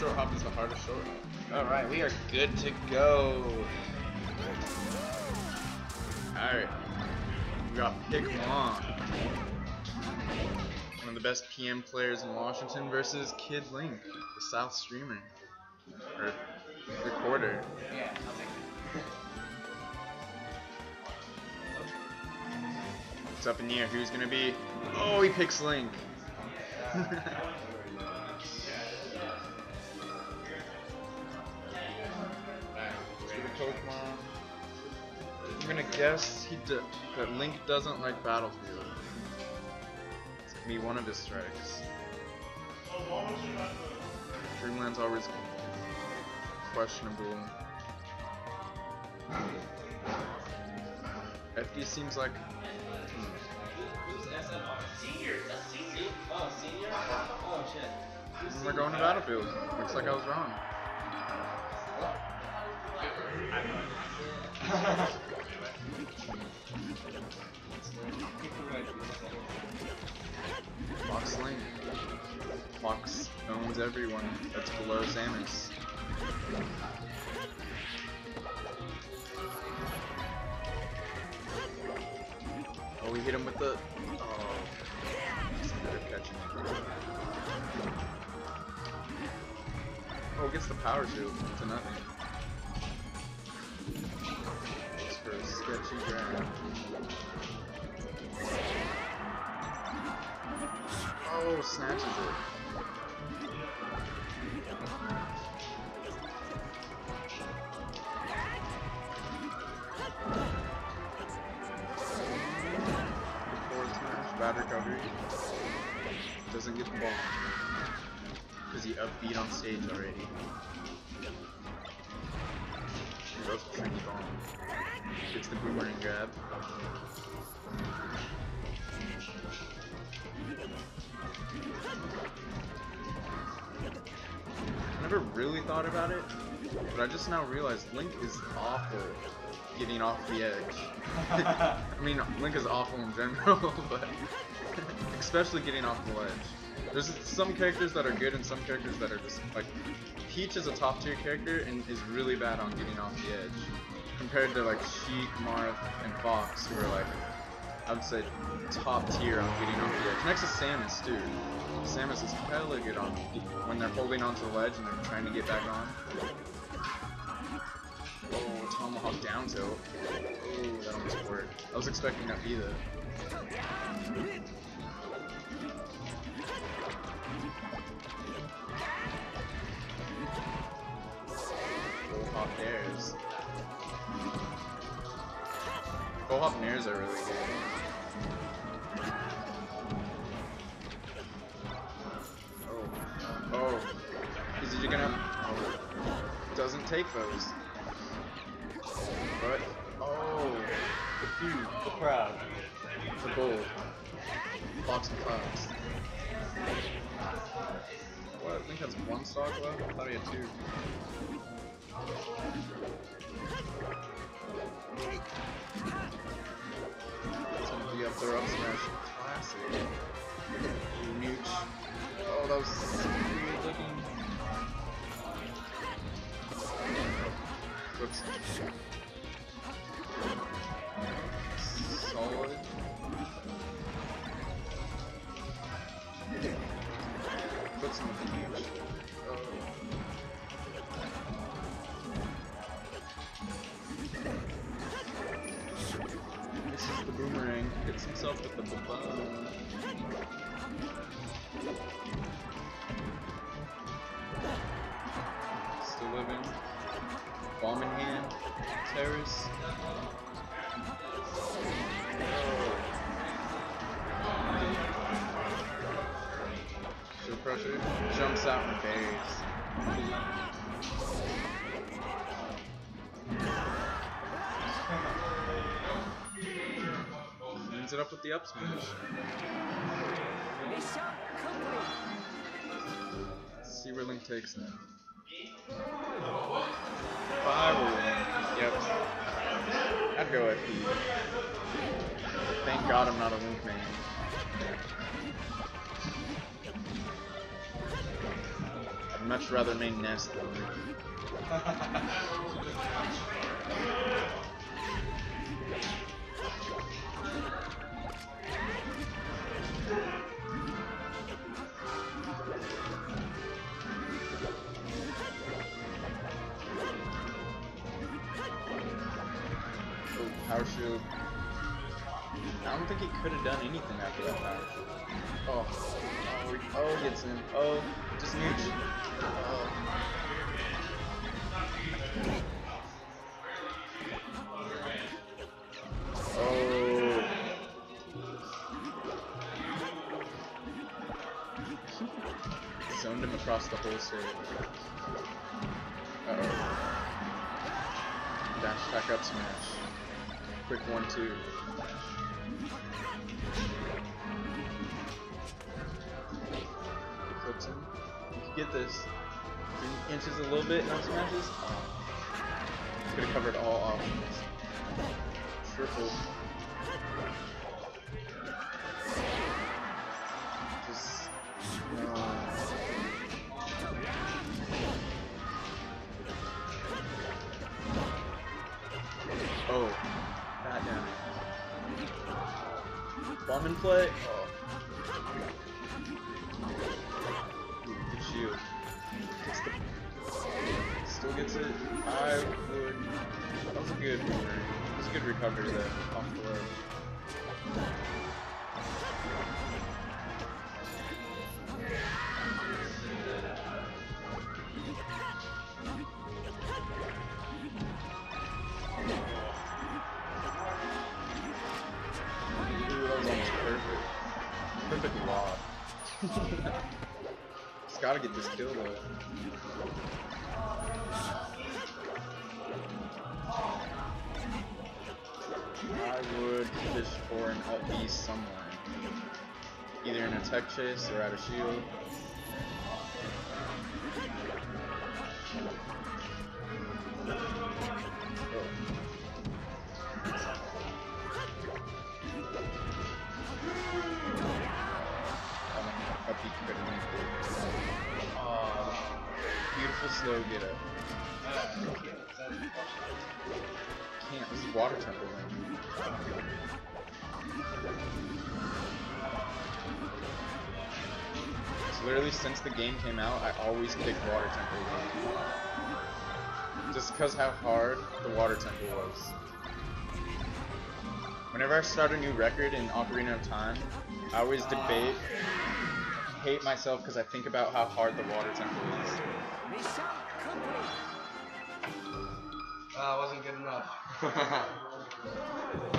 short hop is the hardest short hop. Alright, we are good to go. Alright. We got Pikmon. One of the best PM players in Washington versus Kid Link, the South streamer. Or recorder. Yeah, I'll take it. It's up in the air. Who's gonna be? Oh, he picks Link. Pokemon. I'm gonna guess he that Link doesn't like Battlefield. It's gonna be one of his strikes. Dreamland's always questionable. FD seems like. Oh? Oh, shit. we're going to Battlefield. Looks like I was wrong. Fox Link. Fox owns everyone that's below Samus. Oh, we hit him with the. Oh. Oh, gets the power shield to nothing. For a sketchy grab. Oh, snatches it. Bad recovery. Doesn't get the ball. Because he upbeat on stage already. The boomerang grab. I never really thought about it, but I just now realized Link is awful getting off the edge. I mean, Link is awful in general, but especially getting off the ledge. There's some characters that are good and some characters that are just like Peach is a top tier character and is really bad on getting off the edge compared to like Sheik, Marth, and Fox who are like I would say top tier on getting off the edge. Next is Samus too. Samus is hella good on when they're holding onto the ledge and they're trying to get back on. Oh, tomahawk down tilt. Oh, that almost worked. I was expecting that be the. Full hop airs. Full hop are really good. Oh. Oh. Is he gonna. Oh. Doesn't take those. But. Oh. The feud. The crowd. The gold. Fox and Fox. What? I think that's one stock left? I thought he had two. Looks solid. Put some huge. This is the boomerang. Hits himself with the bone. Terrace. Show pressure. Jumps out and buries. Ends it up with the up smash. See where Link takes that. Five go FP. Thank God I'm not a Link man. I'd much rather main Ness than Link. Oh, power shield. I don't think he could have done anything after that power shield. Oh, oh, he- gets in. Oh, just nooch. Oh. Oh. Zoned him across the whole stage. Uh oh. Dash back up smash. Quick one two. Flips him. You can get this. Three inches a little bit, no smashes. Uh, oh. Could have covered all options. Triple. Oh, Bomb in play. Oh. Ooh. Gets Still gets it. I would. That was a good mover. That was a good recovery there off the ledge. Just gotta get this kill though. I would fish for an B somewhere. Either in a tech chase or out of shield. Slow get up. Can't, this is water temple lane. So literally since the game came out, I always pick water temple. Just because how hard the water temple was. Whenever I start a new record in Ocarina of Time, I always debate, hate myself because I think about how hard the water temple is. Uh, wasn't good enough.